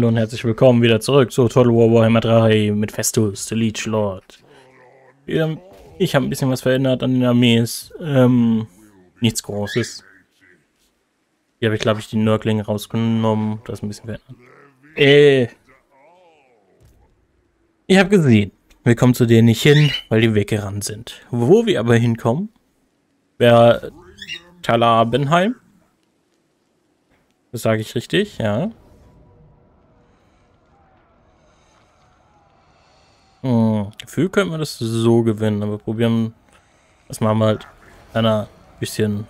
Hallo und herzlich willkommen wieder zurück zu Total War Warhammer 3 mit Festus, der Leech Lord. Ich habe ein bisschen was verändert an den Armees. Ähm, nichts Großes. Hier habe ich, glaube ich, die Nörglinge rausgenommen. Das ist ein bisschen verändert. Äh. Ich habe gesehen, wir kommen zu denen nicht hin, weil die weggerannt sind. Wo wir aber hinkommen, wäre Talabenheim. Das sage ich richtig, ja. Hm, Gefühl könnten wir das so gewinnen, aber probieren das mal halt einer bisschen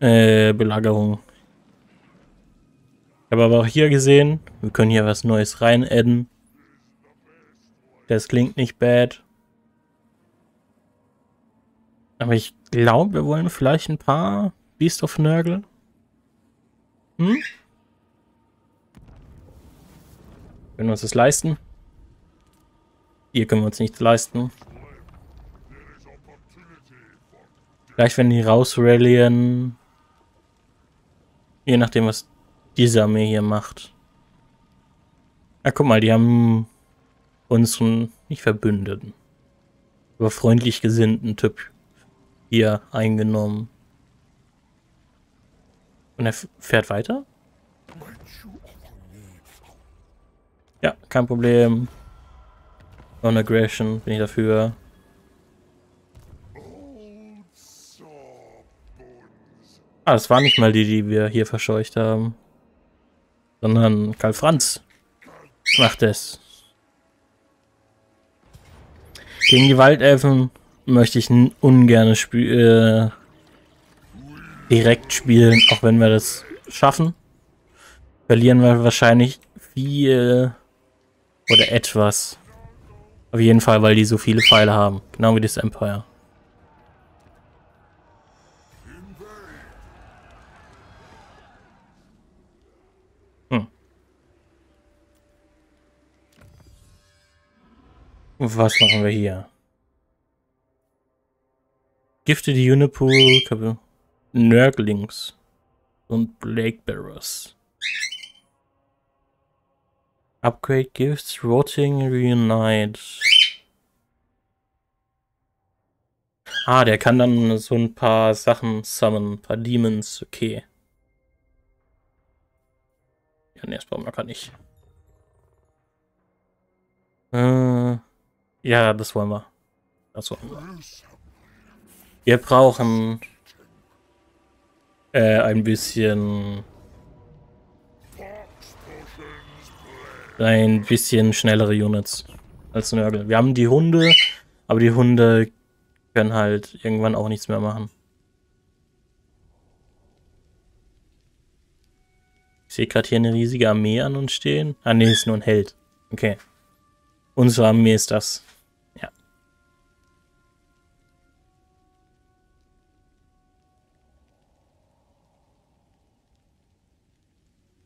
äh, Belagerung. Ich habe aber auch hier gesehen, wir können hier was Neues rein adden. Das klingt nicht bad. Aber ich glaube, wir wollen vielleicht ein paar Beast of Nurgle. Hm? Können uns das leisten? Hier können wir uns nichts leisten. Vielleicht wenn die rausrallyen. Je nachdem, was diese Armee hier macht. Ja, guck mal, die haben unseren, nicht Verbündeten, aber freundlich gesinnten Typ hier eingenommen. Und er fährt weiter? Ja, kein Problem. Non-Aggression, bin ich dafür. Ah, das war nicht mal die, die wir hier verscheucht haben. Sondern Karl Franz macht es. Gegen die Waldelfen möchte ich ungern spiel äh, direkt spielen, auch wenn wir das schaffen. Verlieren wir wahrscheinlich viel oder etwas. Auf jeden Fall, weil die so viele Pfeile haben. Genau wie das Empire. Hm. Was machen wir hier? Gifted Unipool, Nörglings und Blakebearers. Upgrade Gifts, Rotting, Reunite. Ah, der kann dann so ein paar Sachen summon, ein paar Demons, okay. Ja, ne, das brauchen wir gar nicht. Äh, ja, das wollen wir. Das wollen wir. Wir brauchen äh, ein bisschen ein bisschen schnellere Units als Nörgel. Wir haben die Hunde, aber die Hunde können halt irgendwann auch nichts mehr machen. Ich sehe gerade hier eine riesige Armee an uns stehen. Ah, nee, ist nur ein Held. Okay. Unsere Armee ist das. Ja.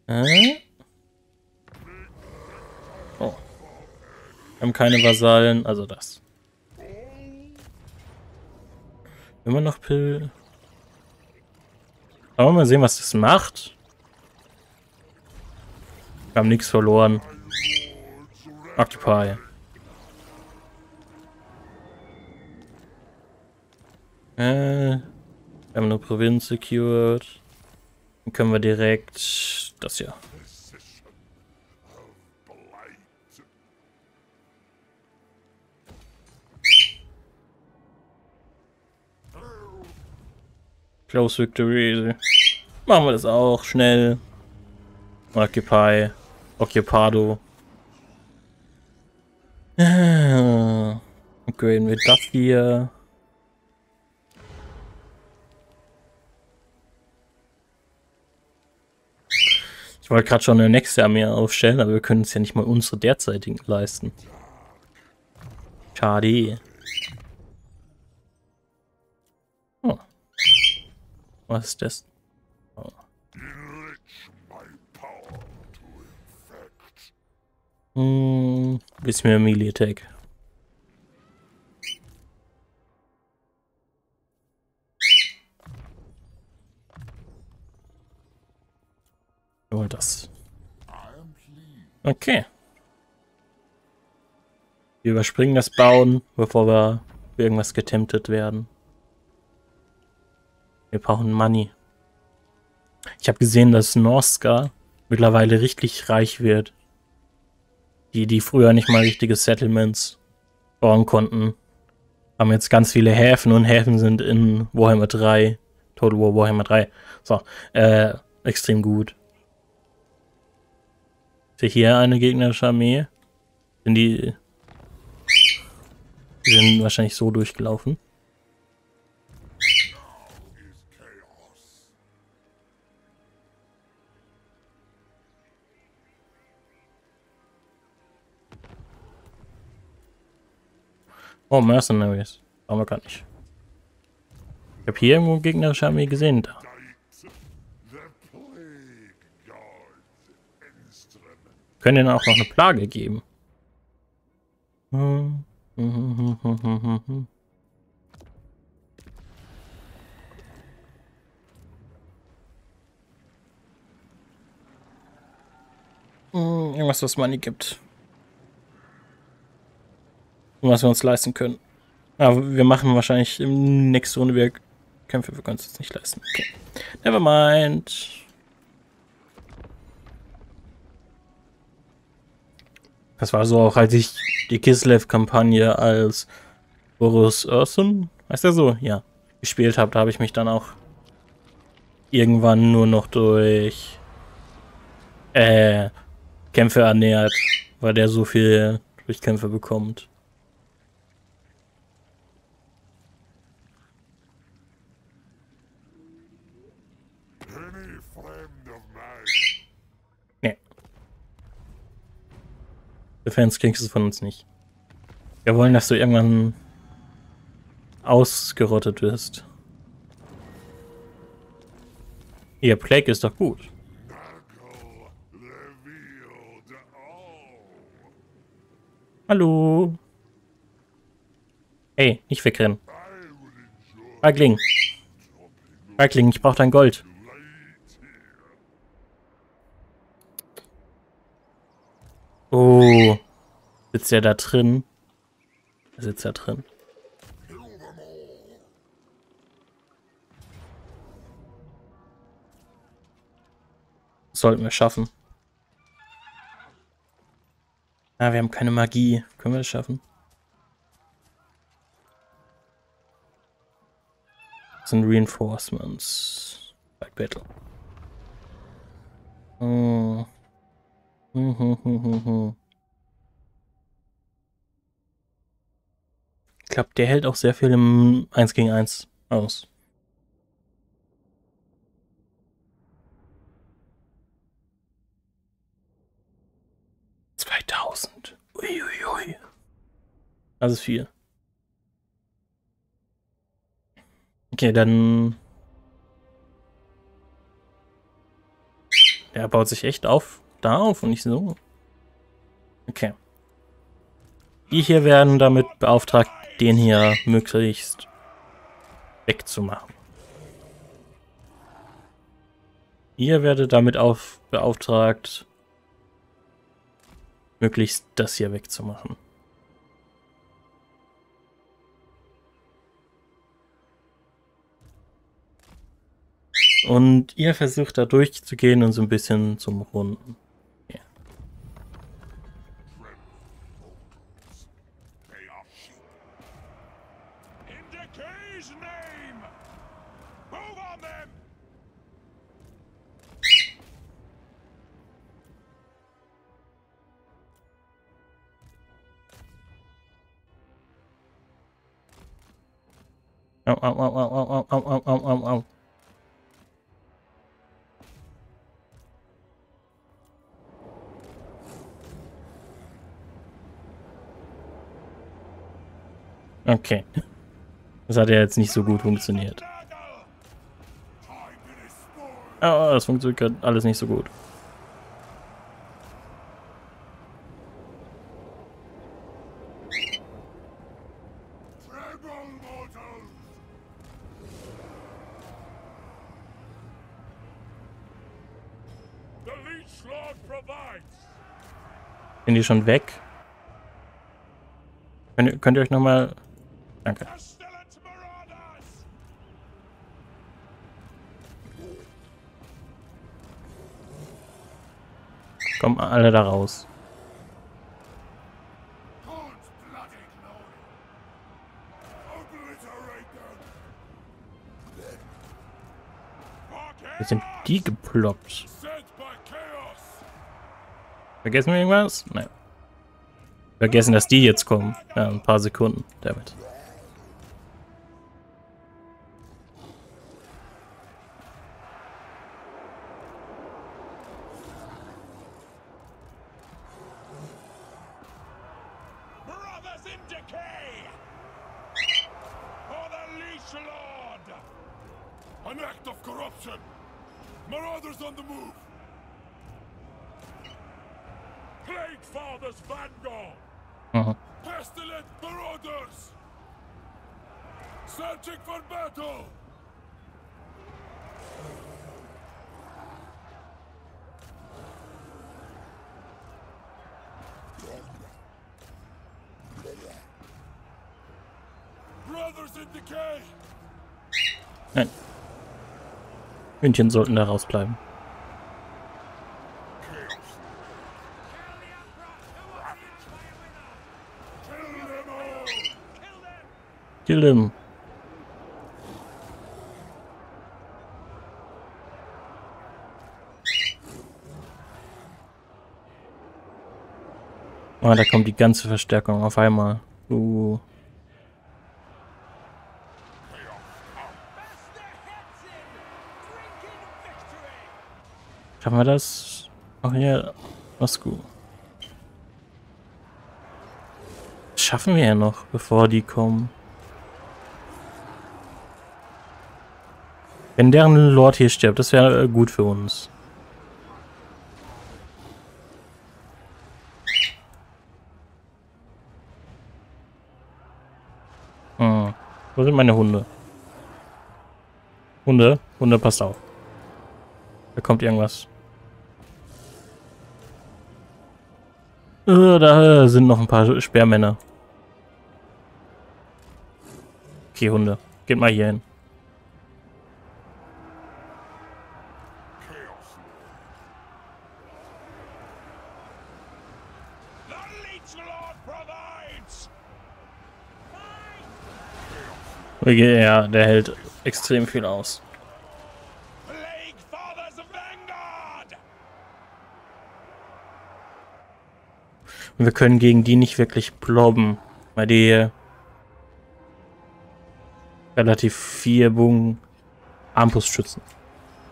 Äh? Wir haben keine Vasallen, also das. Immer noch Pill. Aber mal sehen, was das macht. Wir haben nichts verloren. Occupy. Äh, wir haben eine Provinz secured. Dann können wir direkt das hier. Close Victory. Machen wir das auch schnell. Occupy. Occupado. Ah, upgraden wir das hier. Ich wollte gerade schon eine nächste Armee aufstellen, aber wir können es ja nicht mal unsere derzeitigen leisten. Schade. Was ist das? Oh. Hm, bisschen mehr Melee Attack. Nur das. Okay. Wir überspringen das Bauen, bevor wir irgendwas getemptet werden. Wir brauchen Money. Ich habe gesehen, dass Norska mittlerweile richtig reich wird. Die, die früher nicht mal richtige Settlements bauen konnten, haben jetzt ganz viele Häfen und Häfen sind in Warhammer 3, Total War Warhammer 3, so, äh, extrem gut. Ist hier eine gegnerische Armee? Sind die die sind wahrscheinlich so durchgelaufen. Oh, Mercenaries. Haben wir gar nicht. Ich habe hier irgendwo gegnerische Armee gesehen. Da. Können ihnen auch noch eine Plage geben. Hm. Hm, irgendwas, was Money gibt. Und was wir uns leisten können. Aber wir machen wahrscheinlich im nächsten Runde wieder Kämpfe. Wir können es jetzt nicht leisten. Okay. Nevermind. Das war so auch, als ich die Kislev-Kampagne als Boris Ursun, heißt er so? Ja. Gespielt habe, da habe ich mich dann auch irgendwann nur noch durch äh, Kämpfe ernährt, weil der so viel durch Kämpfe bekommt. Fans kriegst du von uns nicht. Wir wollen, dass du irgendwann ausgerottet wirst. Ihr Plague ist doch gut. Hallo. Hey, nicht wegrennen. Feigling. Feigling, ich brauche dein Gold. Oh. Sitzt der da drin? Er sitzt da drin. Das sollten wir schaffen. Ah, wir haben keine Magie. Können wir das schaffen? Das sind Reinforcements. Fight Battle. Oh. Ich glaube, der hält auch sehr viel im 1 gegen 1 aus. Zweitausend. Uiuiui. Das ist viel. Okay, dann... Der baut sich echt auf da auf und nicht so. Okay. Die hier werden damit beauftragt, den hier möglichst wegzumachen. Ihr werdet damit auf, beauftragt, möglichst das hier wegzumachen. Und ihr versucht da durchzugehen und so ein bisschen zum Runden. Au, au, au, au, au, au, au, au, au, au. Okay. Das hat ja jetzt nicht so gut funktioniert. Oh, das funktioniert alles nicht so gut. Sind die schon weg? Könnt ihr, könnt ihr euch nochmal... Danke. Kommen alle da raus. Wie sind die geploppt? Vergessen wir irgendwas? Nein. Vergessen, dass die jetzt kommen. Ja, ein paar Sekunden. Damit. An act of corruption! Marauders on the move! Plague Father's vanguard! Mhm. Pestilent marauders! Searching for battle! Brothers in decay! Nein. Hühnchen sollten da rausbleiben. Kill them. Oh, da kommt die ganze Verstärkung auf einmal. Uh. Schaffen wir das? Ach ja, was gut. Schaffen wir ja noch, bevor die kommen. Wenn deren Lord hier stirbt, das wäre äh, gut für uns. Hm. Wo sind meine Hunde? Hunde? Hunde, passt auf. Da kommt irgendwas. Äh, da sind noch ein paar Sperrmänner. Okay, Hunde. Geht mal hier hin. The Leech Lord provides! Okay, ja, der hält extrem viel aus. Wir können gegen die nicht wirklich blobben, weil die relativ viel Bogen Armbrustschützen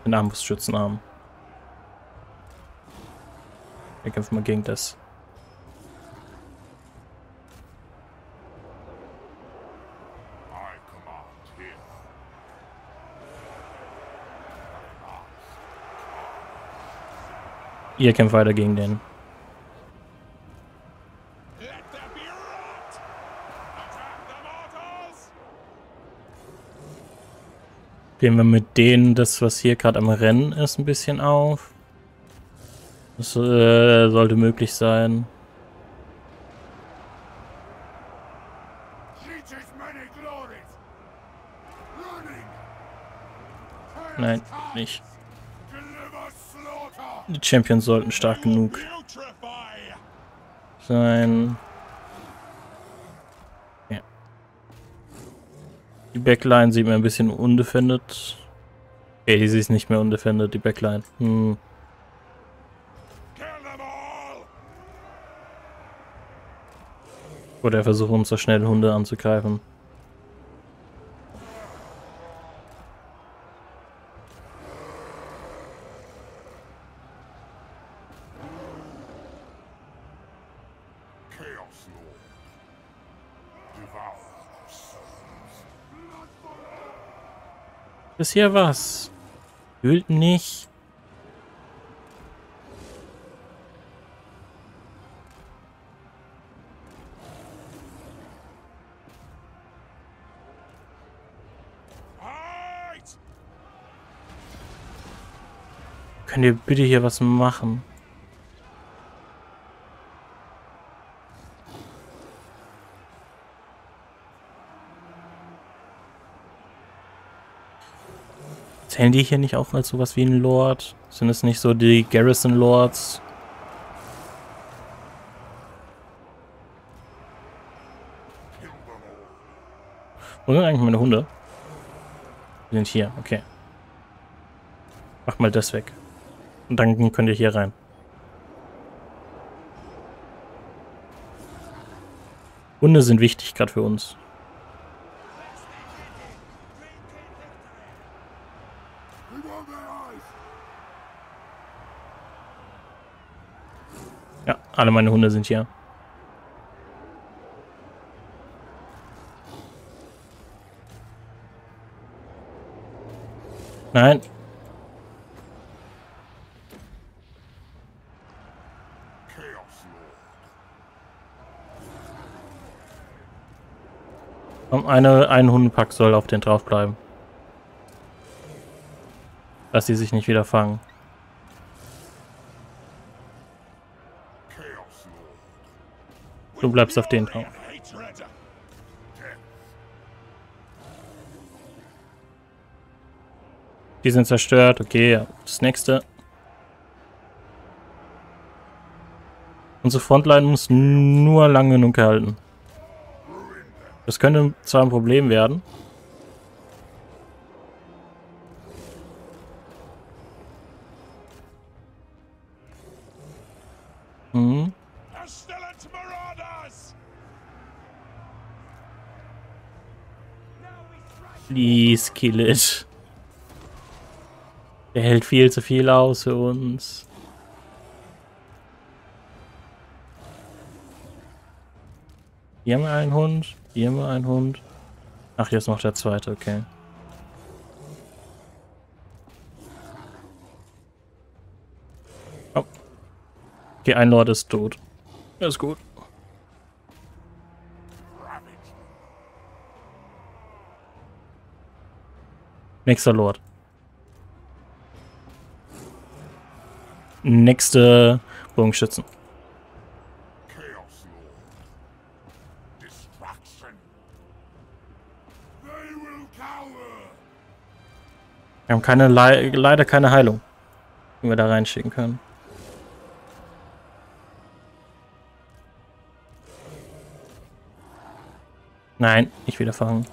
in Armbrustschützen haben. Wir kämpfen mal gegen das. Ihr kämpft weiter gegen den. Gehen wir mit denen das, was hier gerade am Rennen ist, ein bisschen auf. Das äh, sollte möglich sein. Nein, nicht. Die Champions sollten stark genug sein. Ja. Die Backline sieht mir ein bisschen undefended. Okay, sie ist nicht mehr undefended, die Backline. Hm. Oder er versucht uns so schnell Hunde anzugreifen. Chaos Lord. Devour our souls. Ist hier was? Fühlt nicht. Fight! Könnt ihr bitte hier was machen? Zählen die hier nicht auch als sowas wie ein Lord? Sind es nicht so die Garrison Lords? Wo sind eigentlich meine Hunde? Die sind hier, okay. Mach mal das weg. Und dann könnt ihr hier rein. Hunde sind wichtig, gerade für uns. Ja, alle meine Hunde sind hier. Nein. Komm, eine, ein Hundepack soll auf den drauf bleiben. Dass sie sich nicht wieder fangen. Du bleibst auf den drauf. Die sind zerstört. Okay. Das nächste. Unsere Frontline muss nur lang genug halten. Das könnte zwar ein Problem werden. Mhm. Please kill it. Der hält viel zu viel aus für uns. Hier haben wir einen Hund. Hier haben wir einen Hund. Ach, hier ist noch der zweite, okay. Oh. Okay, ein Lord ist tot. Das ist gut. Nächster Lord. Nächste Bogenschützen. Wir haben keine Le leider keine Heilung, die wir da reinschicken können. Nein, nicht wieder fangen.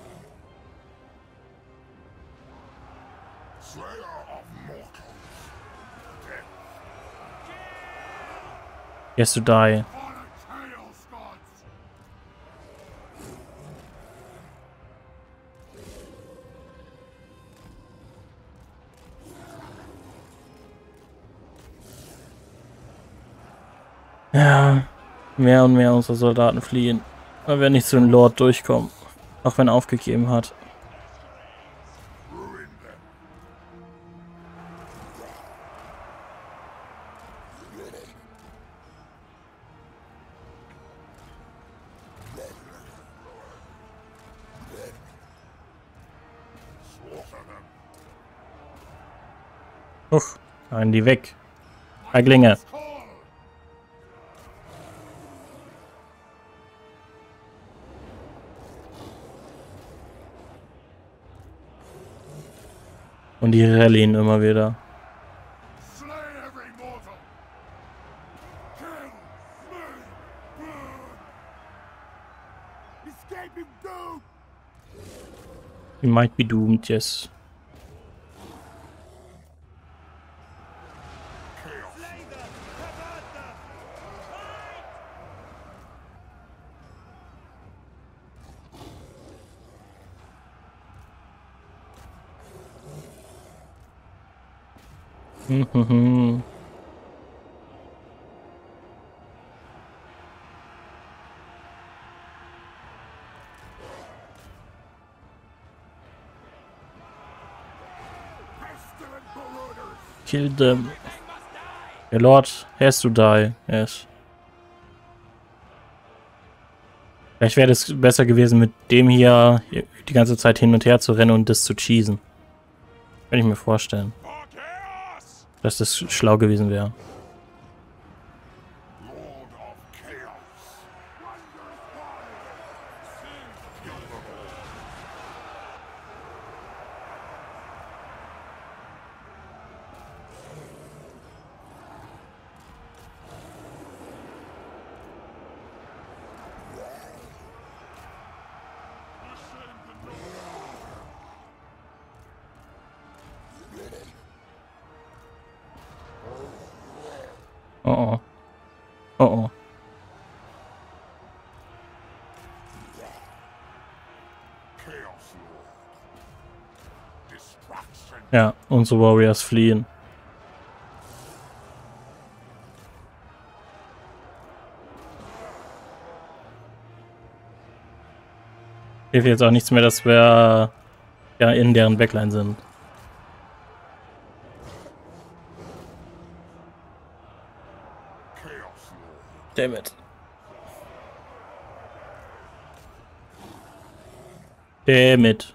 Yes, to die. Ja, mehr und mehr unserer Soldaten fliehen, weil wir nicht zu den Lord durchkommen. Auch wenn er aufgegeben hat. Rein die weg. Feiglinge. Call. Und die rallyen immer wieder. We might be doomed, yes. Them. Der Lord has to die. Yes. Vielleicht wäre es besser gewesen, mit dem hier die ganze Zeit hin und her zu rennen und das zu cheesen. Kann ich mir vorstellen. Dass das schlau gewesen wäre. Unsere Warriors fliehen. Hilft jetzt auch nichts mehr, dass wir ja in deren Backline sind. It. Damn it.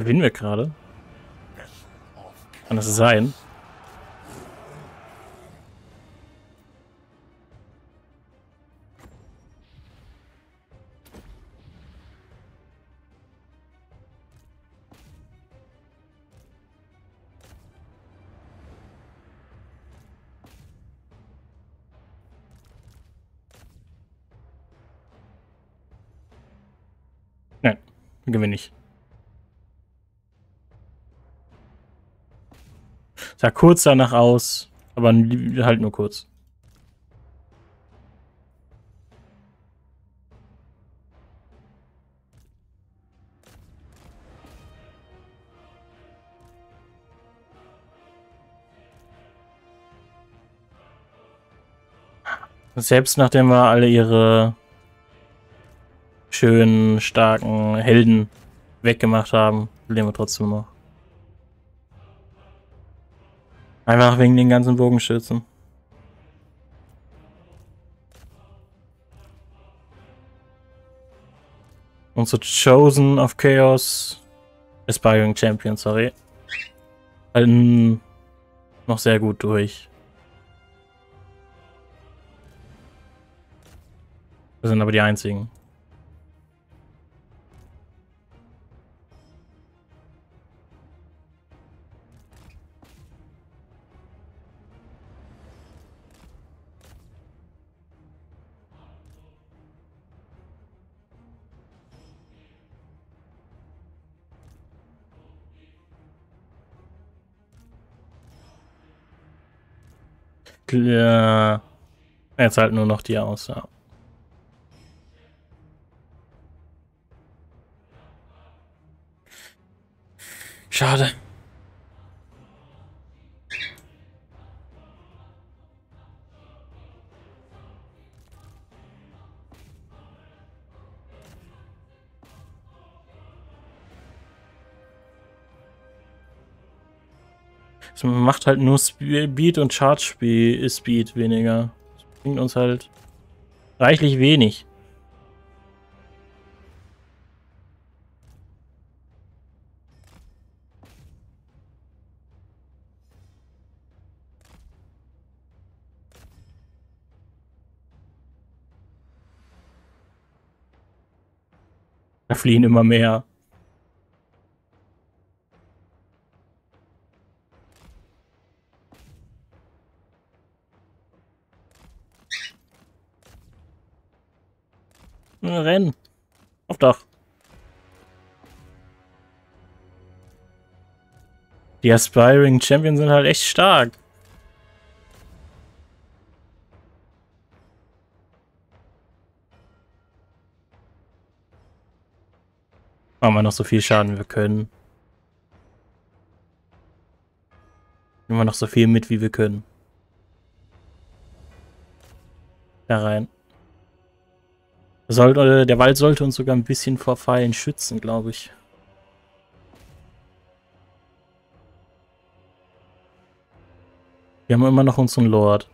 Gewinnen wir gerade? Kann das sein? Sah kurz danach aus, aber halt nur kurz. Selbst nachdem wir alle ihre schönen, starken Helden weggemacht haben, leben wir trotzdem noch. Einfach wegen den ganzen Bogenschützen. Unsere Chosen of Chaos Aspiring Champion, sorry. Halten noch sehr gut durch. Wir sind aber die einzigen. Ja. Jetzt halt nur noch die aus, ja. Es macht halt nur Speed und Charge Speed weniger. Das bringt uns halt reichlich wenig. Da fliehen immer mehr. Rennen. Auf Dach. Die Aspiring Champions sind halt echt stark. Machen wir noch so viel Schaden, wir können. Nehmen wir noch so viel mit, wie wir können. Da rein. Sollte, der Wald sollte uns sogar ein bisschen vor Pfeilen schützen, glaube ich. Wir haben immer noch unseren Lord.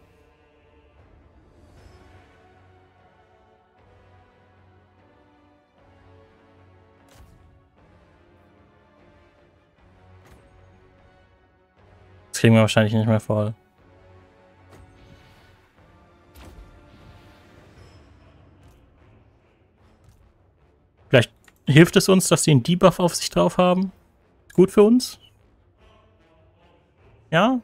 Das kriegen wir wahrscheinlich nicht mehr voll. Hilft es uns, dass sie einen Debuff auf sich drauf haben. Gut für uns. Ja.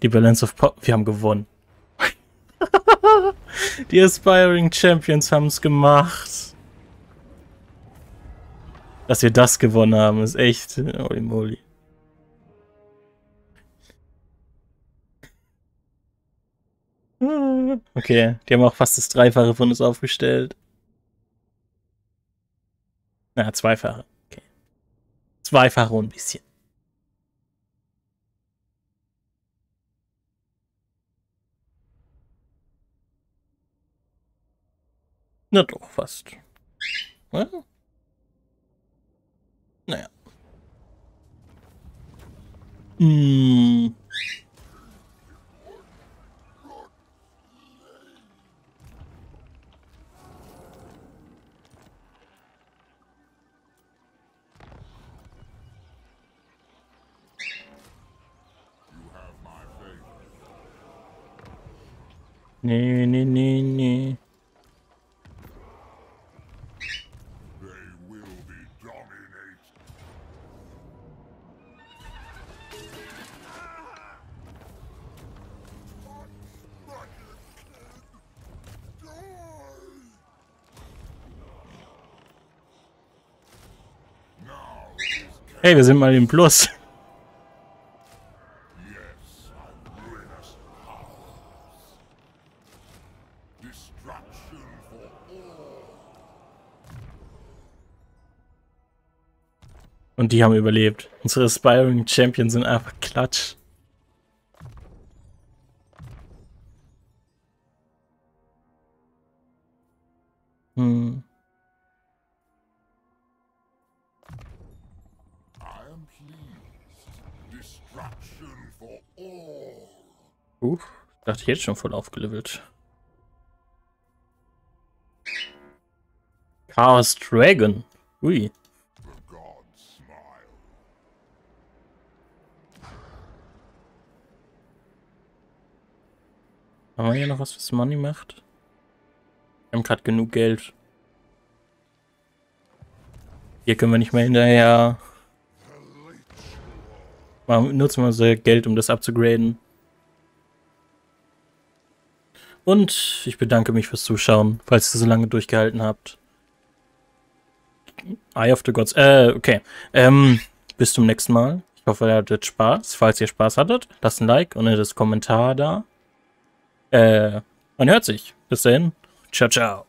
Die Balance of Pop. Wir haben gewonnen. Die Aspiring Champions haben es gemacht. Dass wir das gewonnen haben, ist echt. Holy moly. Okay, die haben auch fast das Dreifache von uns aufgestellt. Na, zweifache. Okay. Zweifache und ein bisschen. Na doch, fast. Ja? Naja. Hm. Nee, nee, nee, nee. Hey, wir sind mal im Plus. Und die haben überlebt. Unsere Aspiring Champions sind einfach klatsch. Hm. Uh, dachte ich jetzt schon voll aufgelevelt. Chaos Dragon. Ui. The gods smile. Haben wir hier noch was, was Money macht? Wir haben gerade genug Geld. Hier können wir nicht mehr hinterher. Nutzen wir unser Geld, um das abzugraden. Und ich bedanke mich fürs Zuschauen, falls ihr so lange durchgehalten habt. Eye of the Gods. Äh, okay. Ähm, bis zum nächsten Mal. Ich hoffe, ihr hattet Spaß. Falls ihr Spaß hattet, lasst ein Like und das Kommentar da. Äh, man hört sich. Bis dahin. Ciao, ciao.